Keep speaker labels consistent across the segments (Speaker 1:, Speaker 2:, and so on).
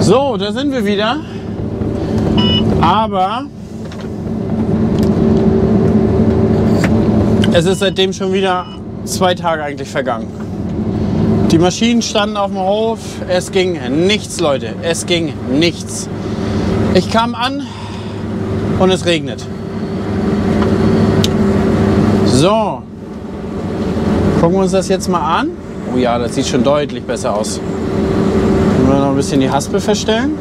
Speaker 1: So, da sind wir wieder. Aber es ist seitdem schon wieder zwei Tage eigentlich vergangen. Die Maschinen standen auf dem Hof. Es ging nichts, Leute. Es ging nichts. Ich kam an und es regnet. So. Gucken wir uns das jetzt mal an. Oh ja, das sieht schon deutlich besser aus. Können wir noch ein bisschen die Haspel verstellen?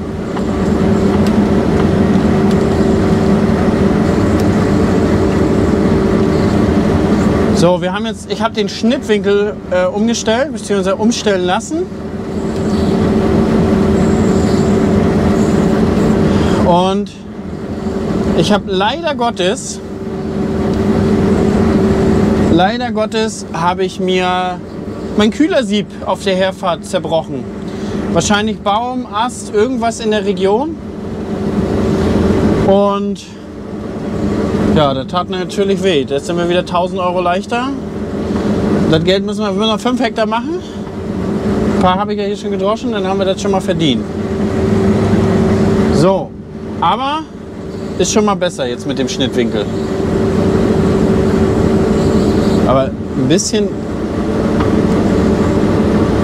Speaker 1: So, wir haben jetzt, ich habe den Schnittwinkel äh, umgestellt bzw. umstellen lassen. Und ich habe leider Gottes, leider Gottes habe ich mir mein Kühlersieb auf der Herfahrt zerbrochen. Wahrscheinlich Baum, Ast, irgendwas in der Region. Und ja, das tat natürlich weh. Jetzt sind wir wieder 1000 Euro leichter. Das Geld müssen wir, wir noch 5 Hektar machen. Ein paar habe ich ja hier schon gedroschen, dann haben wir das schon mal verdient. So, aber ist schon mal besser jetzt mit dem Schnittwinkel. Aber ein bisschen.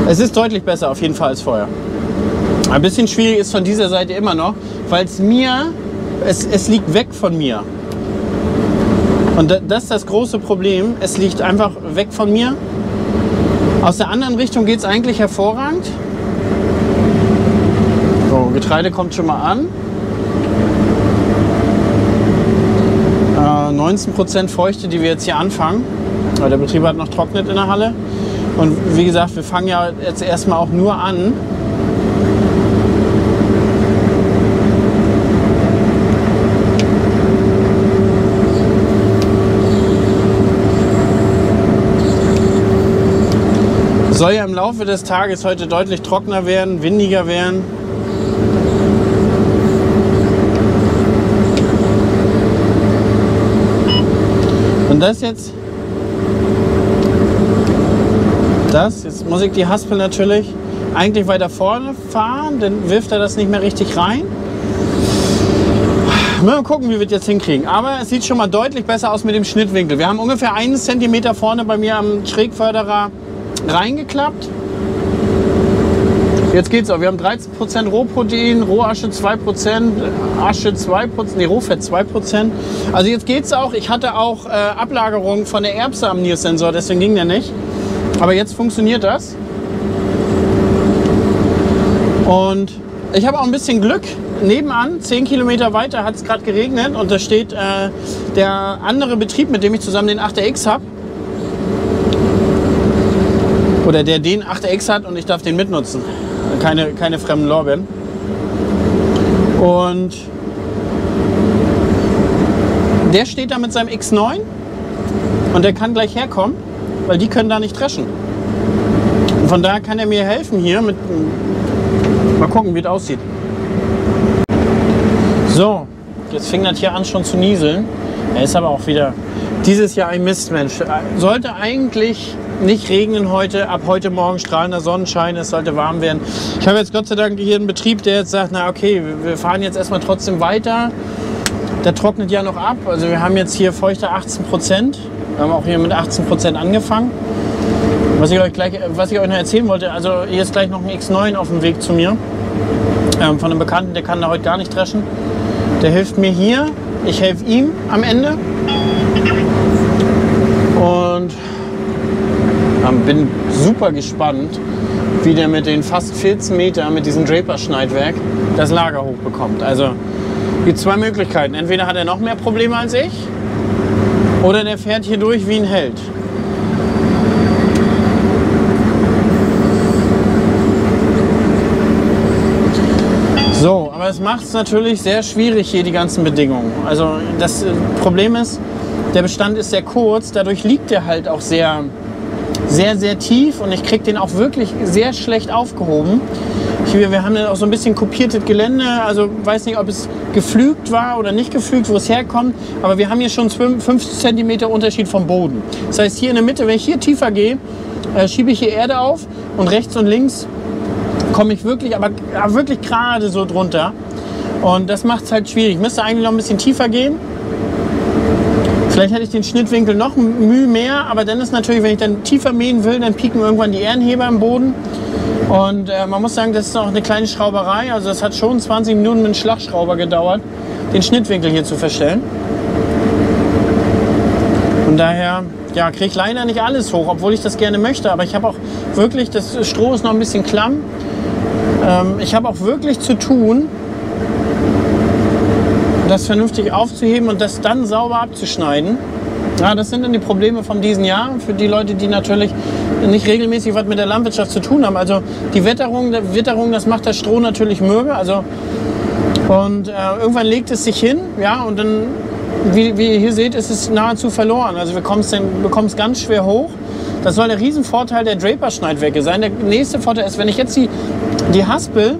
Speaker 1: Es ist deutlich besser auf jeden Fall als vorher. Ein bisschen schwierig ist von dieser Seite immer noch, weil es mir, es, es liegt weg von mir. Und das ist das große Problem. Es liegt einfach weg von mir. Aus der anderen Richtung geht es eigentlich hervorragend. So, Getreide kommt schon mal an. Äh, 19% Feuchte, die wir jetzt hier anfangen. Der Betrieb hat noch trocknet in der Halle. Und wie gesagt, wir fangen ja jetzt erstmal auch nur an, soll ja im Laufe des Tages heute deutlich trockener werden, windiger werden. Und das jetzt, das, jetzt muss ich die Haspel natürlich eigentlich weiter vorne fahren, dann wirft er das nicht mehr richtig rein. Mal gucken, wie wir das jetzt hinkriegen. Aber es sieht schon mal deutlich besser aus mit dem Schnittwinkel. Wir haben ungefähr einen Zentimeter vorne bei mir am Schrägförderer reingeklappt. Jetzt geht's auch. Wir haben 13% Rohprotein, Rohasche 2%, Asche 2%, nee, Rohfett 2%. Also jetzt geht's auch. Ich hatte auch äh, Ablagerung von der Erbse am Niersensor, deswegen ging der nicht. Aber jetzt funktioniert das. Und ich habe auch ein bisschen Glück. Nebenan, 10 Kilometer weiter, hat es gerade geregnet und da steht äh, der andere Betrieb, mit dem ich zusammen den 8RX habe oder der den 8X hat und ich darf den mitnutzen. Keine, keine fremden Lorbeeren. Und der steht da mit seinem X9 und der kann gleich herkommen, weil die können da nicht dreschen. Und von daher kann er mir helfen hier mit. Mal gucken, wie es aussieht. So, jetzt fing das hier an schon zu nieseln. Er ist aber auch wieder dieses Jahr ein Mistmensch. Sollte eigentlich nicht regnen heute, ab heute Morgen strahlender Sonnenschein, es sollte warm werden. Ich habe jetzt Gott sei Dank hier einen Betrieb, der jetzt sagt, na okay, wir fahren jetzt erstmal trotzdem weiter. Der trocknet ja noch ab. Also wir haben jetzt hier feuchte 18 Prozent. Wir haben auch hier mit 18 Prozent angefangen. Was ich, euch gleich, was ich euch noch erzählen wollte, also hier ist gleich noch ein X9 auf dem Weg zu mir. Ähm, von einem Bekannten, der kann da heute gar nicht dreschen. Der hilft mir hier, ich helfe ihm am Ende. Und ähm, bin super gespannt, wie der mit den fast 14 Metern mit diesem Draper-Schneidwerk das Lager hochbekommt. Also gibt zwei Möglichkeiten. Entweder hat er noch mehr Probleme als ich oder der fährt hier durch wie ein Held. So, aber es macht es natürlich sehr schwierig hier die ganzen Bedingungen. Also das Problem ist, der Bestand ist sehr kurz, dadurch liegt er halt auch sehr sehr, sehr tief und ich kriege den auch wirklich sehr schlecht aufgehoben. Hier, wir haben ja auch so ein bisschen kopiertes Gelände, also weiß nicht, ob es geflügt war oder nicht geflügt, wo es herkommt, aber wir haben hier schon 5 cm Unterschied vom Boden. Das heißt, hier in der Mitte, wenn ich hier tiefer gehe, äh, schiebe ich hier Erde auf und rechts und links komme ich wirklich, aber ja, wirklich gerade so drunter. Und das macht es halt schwierig. Ich müsste eigentlich noch ein bisschen tiefer gehen. Vielleicht hätte ich den Schnittwinkel noch Mühe mehr, aber dann ist natürlich, wenn ich dann tiefer mähen will, dann pieken irgendwann die Ehrenheber im Boden. Und äh, man muss sagen, das ist auch eine kleine Schrauberei. Also es hat schon 20 Minuten mit einem Schlagschrauber gedauert, den Schnittwinkel hier zu verstellen. Von daher ja, kriege ich leider nicht alles hoch, obwohl ich das gerne möchte. Aber ich habe auch wirklich, das Stroh ist noch ein bisschen klamm. Ähm, ich habe auch wirklich zu tun, das vernünftig aufzuheben und das dann sauber abzuschneiden. Ja, das sind dann die Probleme von diesem Jahr für die Leute, die natürlich nicht regelmäßig was mit der Landwirtschaft zu tun haben. Also die Witterung, der Witterung das macht das Stroh natürlich mürbe. Also, und äh, irgendwann legt es sich hin, ja, und dann, wie, wie ihr hier seht, ist es nahezu verloren. Also wir bekommen es ganz schwer hoch. Das soll der Riesenvorteil der Draper-Schneidwerke sein. Der nächste Vorteil ist, wenn ich jetzt die, die Haspel,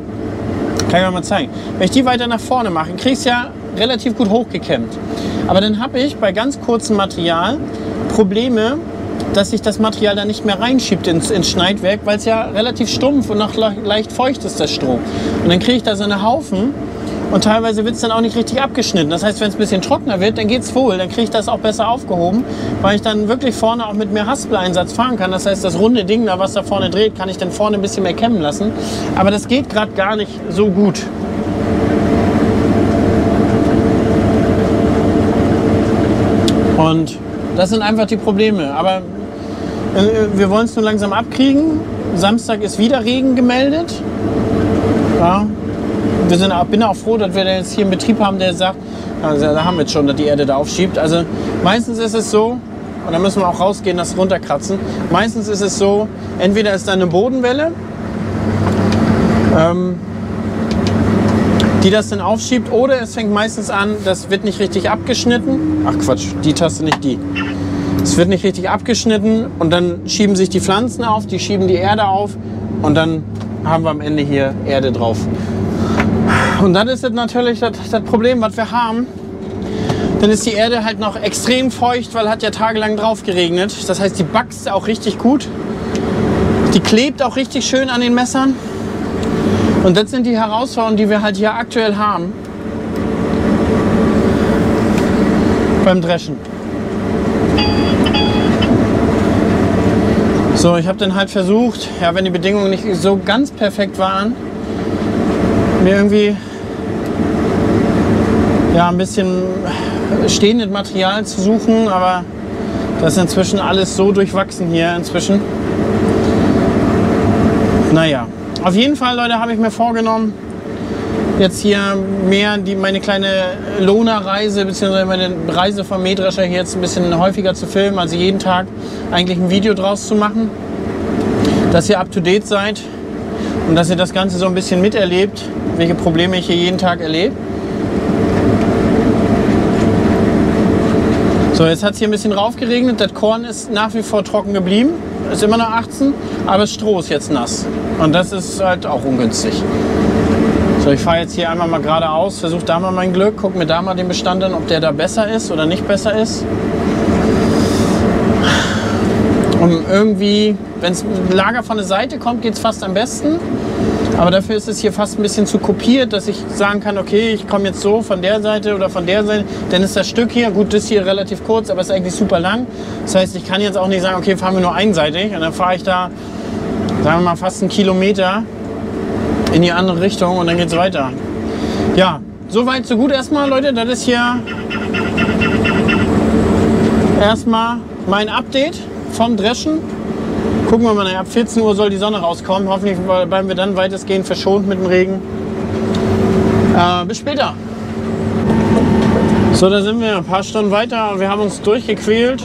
Speaker 1: kann ich euch mal zeigen, wenn ich die weiter nach vorne mache, kriege ich es ja relativ gut hochgekämmt. Aber dann habe ich bei ganz kurzem Material Probleme, dass sich das Material da nicht mehr reinschiebt ins, ins Schneidwerk, weil es ja relativ stumpf und noch leicht feucht ist, das Stroh. Und dann kriege ich da so eine Haufen und teilweise wird es dann auch nicht richtig abgeschnitten. Das heißt, wenn es ein bisschen trockener wird, dann geht es wohl. Dann kriege ich das auch besser aufgehoben, weil ich dann wirklich vorne auch mit mehr Haspeleinsatz fahren kann. Das heißt, das runde Ding, da was da vorne dreht, kann ich dann vorne ein bisschen mehr kämmen lassen. Aber das geht gerade gar nicht so gut. Und das sind einfach die Probleme. Aber äh, wir wollen es nur langsam abkriegen. Samstag ist wieder Regen gemeldet. Ja. Wir sind bin auch froh, dass wir jetzt hier einen Betrieb haben, der sagt, also da haben wir jetzt schon, dass die Erde da aufschiebt. Also meistens ist es so, und da müssen wir auch rausgehen, das runterkratzen. Meistens ist es so, entweder ist da eine Bodenwelle, ähm, die das dann aufschiebt. Oder es fängt meistens an, das wird nicht richtig abgeschnitten. Ach Quatsch, die Taste nicht die. Es wird nicht richtig abgeschnitten und dann schieben sich die Pflanzen auf, die schieben die Erde auf und dann haben wir am Ende hier Erde drauf. Und dann ist das natürlich das, das Problem, was wir haben. Dann ist die Erde halt noch extrem feucht, weil hat ja tagelang drauf geregnet. Das heißt, die wächst auch richtig gut. Die klebt auch richtig schön an den Messern. Und das sind die Herausforderungen, die wir halt hier aktuell haben beim Dreschen. So, ich habe dann halt versucht, ja, wenn die Bedingungen nicht so ganz perfekt waren, mir irgendwie ja, ein bisschen stehendes Material zu suchen, aber das ist inzwischen alles so durchwachsen hier inzwischen. Naja, auf jeden Fall, Leute, habe ich mir vorgenommen, jetzt hier mehr die, meine kleine Lohner-Reise bzw. meine Reise vom Mähdrescher hier jetzt ein bisschen häufiger zu filmen, also jeden Tag eigentlich ein Video draus zu machen, dass ihr up-to-date seid und dass ihr das Ganze so ein bisschen miterlebt, welche Probleme ich hier jeden Tag erlebe. So, jetzt hat es hier ein bisschen raufgeregnet. Das Korn ist nach wie vor trocken geblieben. Ist immer noch 18, aber das Stroh ist jetzt nass. Und das ist halt auch ungünstig. So, ich fahre jetzt hier einmal mal geradeaus, versuche da mal mein Glück, gucke mir da mal den Bestand an, ob der da besser ist oder nicht besser ist. Und irgendwie, wenn es Lager von der Seite kommt, geht es fast am besten. Aber dafür ist es hier fast ein bisschen zu kopiert, dass ich sagen kann, okay, ich komme jetzt so von der Seite oder von der Seite. Dann ist das Stück hier, gut, das hier relativ kurz, aber ist eigentlich super lang. Das heißt, ich kann jetzt auch nicht sagen, okay, fahren wir nur einseitig. Und dann fahre ich da, sagen wir mal, fast einen Kilometer in die andere Richtung und dann geht es weiter. Ja, soweit, so gut erstmal, Leute. Das ist hier erstmal mein Update vom Dreschen. Gucken wir mal, ab 14 Uhr soll die Sonne rauskommen. Hoffentlich bleiben wir dann weitestgehend verschont mit dem Regen. Äh, bis später. So, da sind wir ein paar Stunden weiter. Wir haben uns durchgequält.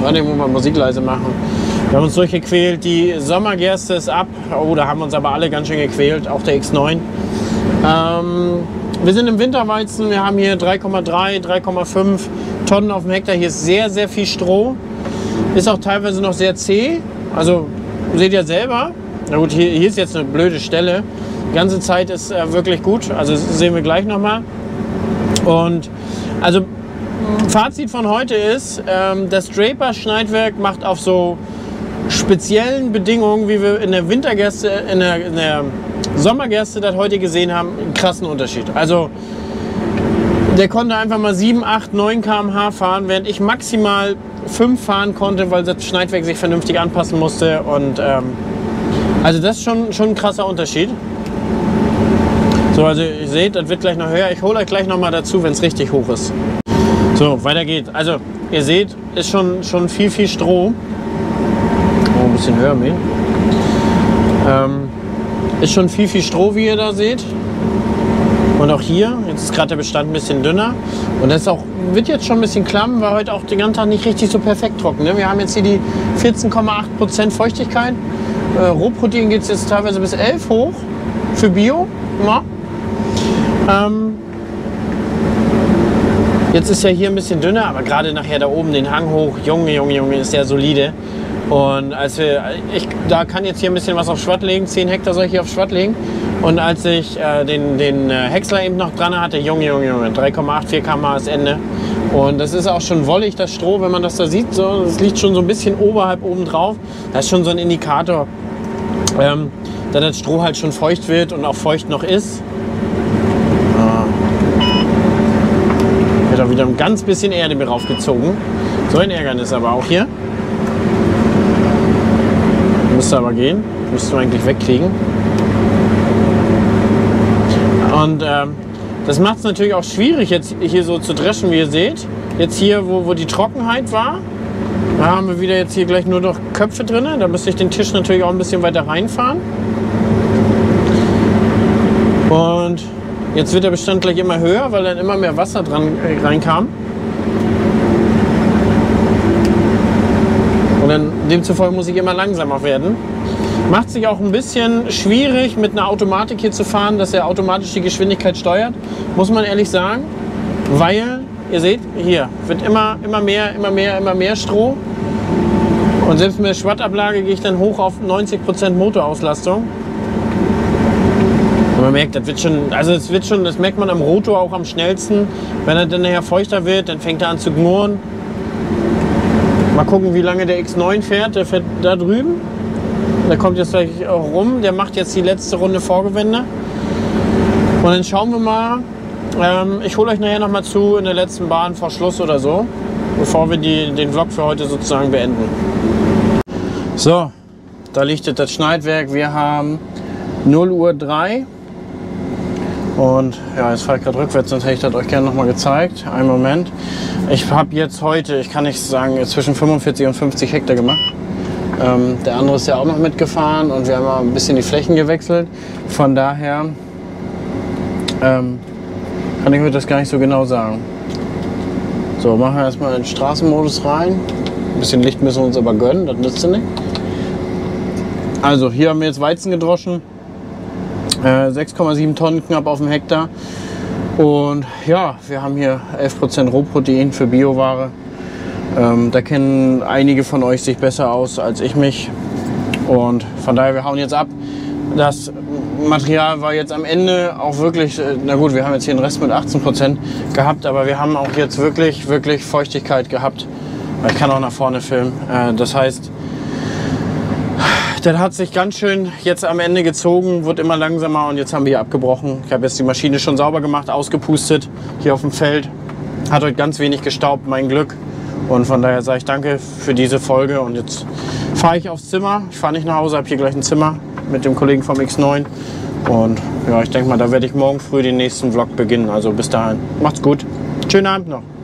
Speaker 1: Warte, ich muss mal Musik leise machen. Wir haben uns durchgequält. Die Sommergerste ist ab. Oh, da haben uns aber alle ganz schön gequält. Auch der X9. Ähm, wir sind im Winterweizen. Wir haben hier 3,3, 3,5 Tonnen auf dem Hektar. Hier ist sehr, sehr viel Stroh. Ist auch teilweise noch sehr zäh. Also seht ihr selber. Na gut, hier, hier ist jetzt eine blöde Stelle. Die ganze Zeit ist äh, wirklich gut. Also sehen wir gleich nochmal. Und also Fazit von heute ist, ähm, das Draper Schneidwerk macht auf so speziellen Bedingungen, wie wir in der Wintergerste, in der, in der Sommergerste das heute gesehen haben, einen krassen Unterschied. Also der konnte einfach mal 7, 8, 9 km/h fahren, während ich maximal 5 fahren konnte, weil das Schneidwerk sich vernünftig anpassen musste. Und ähm, also das ist schon, schon ein krasser Unterschied. So, also ihr seht, das wird gleich noch höher. Ich hole euch gleich noch mal dazu, wenn es richtig hoch ist. So, weiter geht's. Also, ihr seht, ist schon, schon viel, viel Stroh. Ein bisschen höher, mehr. Ähm, ist schon viel, viel Stroh, wie ihr da seht. Und auch hier, jetzt ist gerade der Bestand ein bisschen dünner. Und das auch, wird jetzt schon ein bisschen klamm, war heute auch den ganzen Tag nicht richtig so perfekt trocken. Ne? Wir haben jetzt hier die 14,8% Feuchtigkeit. Äh, Rohprotein geht es jetzt teilweise bis 11 hoch für Bio. Ja. Ähm, jetzt ist ja hier ein bisschen dünner, aber gerade nachher da oben den Hang hoch, Junge, Junge, Junge, ist der solide. Und als wir, ich, da kann jetzt hier ein bisschen was auf Schwatt legen, 10 Hektar soll ich hier auf Schwatt legen. Und als ich äh, den, den äh, Häcksler eben noch dran hatte, Junge, Junge, Junge, 3,84 km ist Ende. Und das ist auch schon wollig, das Stroh, wenn man das da sieht. So, das liegt schon so ein bisschen oberhalb oben drauf. Das ist schon so ein Indikator, ähm, dass das Stroh halt schon feucht wird und auch feucht noch ist. Ah. Wird auch wieder ein ganz bisschen Erde mir raufgezogen. So ein Ärgernis aber auch hier. Müsste aber gehen. Müsste man eigentlich wegkriegen. Und ähm, das macht es natürlich auch schwierig, jetzt hier so zu dreschen, wie ihr seht. Jetzt hier, wo, wo die Trockenheit war, da haben wir wieder jetzt hier gleich nur noch Köpfe drin. Da müsste ich den Tisch natürlich auch ein bisschen weiter reinfahren. Und jetzt wird der Bestand gleich immer höher, weil dann immer mehr Wasser dran äh, reinkam. Und dann demzufolge muss ich immer langsamer werden. Macht sich auch ein bisschen schwierig, mit einer Automatik hier zu fahren, dass er automatisch die Geschwindigkeit steuert, muss man ehrlich sagen. Weil, ihr seht, hier wird immer, immer mehr, immer mehr, immer mehr Stroh. Und selbst mit der Schwattablage gehe ich dann hoch auf 90% Motorauslastung. Und man merkt, das wird schon, also es wird schon, das merkt man am Rotor auch am schnellsten. Wenn er dann nachher feuchter wird, dann fängt er an zu knurren. Mal gucken, wie lange der X9 fährt. Der fährt da drüben. Der kommt jetzt gleich rum. Der macht jetzt die letzte Runde Vorgewende. Und dann schauen wir mal. Ähm, ich hole euch nachher noch mal zu in der letzten Bahn vor Schluss oder so, bevor wir die, den Vlog für heute sozusagen beenden. So, da liegt das Schneidwerk. Wir haben 0 Uhr 3. Und ja, jetzt fahre ich gerade rückwärts, sonst hätte ich das euch gerne noch mal gezeigt. Einen Moment. Ich habe jetzt heute, ich kann nicht sagen, zwischen 45 und 50 Hektar gemacht. Ähm, der andere ist ja auch noch mitgefahren und wir haben mal ein bisschen die Flächen gewechselt. Von daher ähm, kann ich mir das gar nicht so genau sagen. So, machen wir erstmal den Straßenmodus rein. Ein bisschen Licht müssen wir uns aber gönnen, das nützt ja nicht. Also, hier haben wir jetzt Weizen gedroschen. Äh, 6,7 Tonnen knapp auf dem Hektar. Und ja, wir haben hier 11% Rohprotein für Bioware. Ähm, da kennen einige von euch sich besser aus als ich mich. Und von daher, wir hauen jetzt ab. Das Material war jetzt am Ende auch wirklich, äh, na gut, wir haben jetzt hier einen Rest mit 18% gehabt, aber wir haben auch jetzt wirklich, wirklich Feuchtigkeit gehabt. Ich kann auch nach vorne filmen. Äh, das heißt, das hat sich ganz schön jetzt am Ende gezogen, wird immer langsamer und jetzt haben wir hier abgebrochen. Ich habe jetzt die Maschine schon sauber gemacht, ausgepustet hier auf dem Feld. Hat heute ganz wenig gestaubt, mein Glück. Und von daher sage ich danke für diese Folge und jetzt fahre ich aufs Zimmer. Ich fahre nicht nach Hause, habe hier gleich ein Zimmer mit dem Kollegen vom X9. Und ja, ich denke mal, da werde ich morgen früh den nächsten Vlog beginnen. Also bis dahin, macht's gut. Schönen Abend noch.